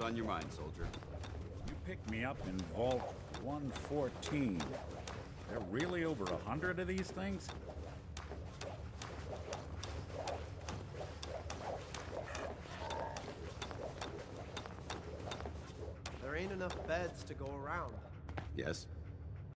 What's on your mind, soldier? You picked me up in Vault 114. There are really over a hundred of these things? There ain't enough beds to go around. Yes,